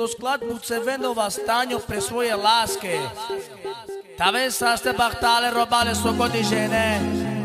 Tuto skladbu se venova Staňo pre svoje láske. Ta vez sa ste bachtale robale soko žene.